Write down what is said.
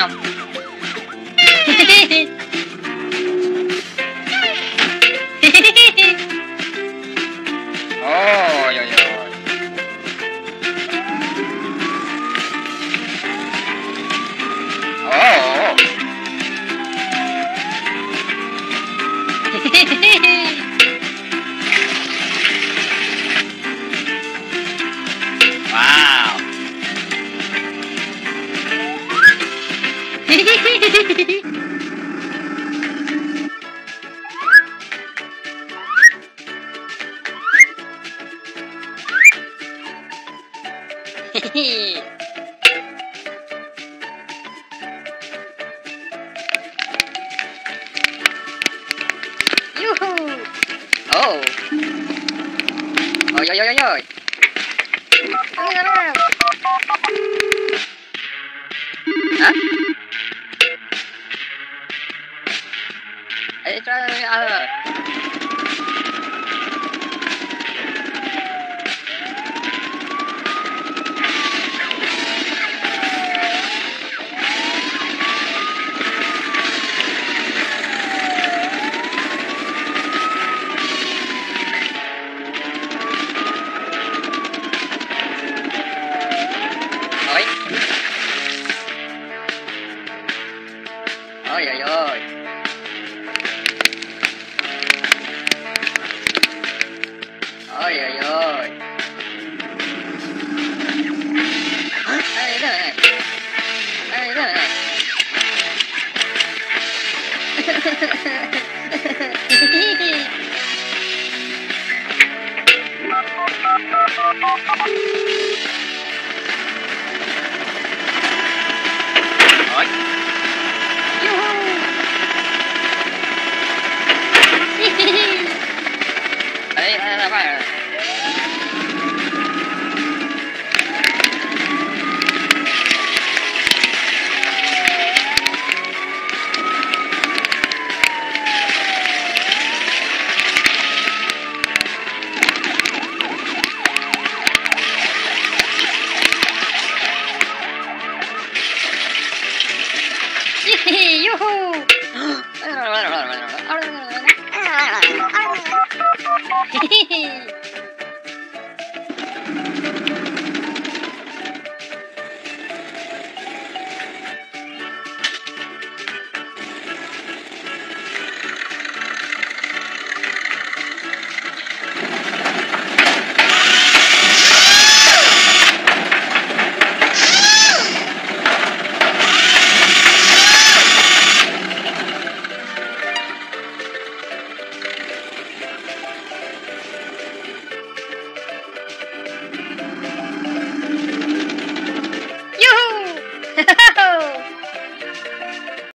autonomo. Oh. Ôi ôi ôi ôi. Hả? đây à. Ôi trời ơi right. Yoo-hoo!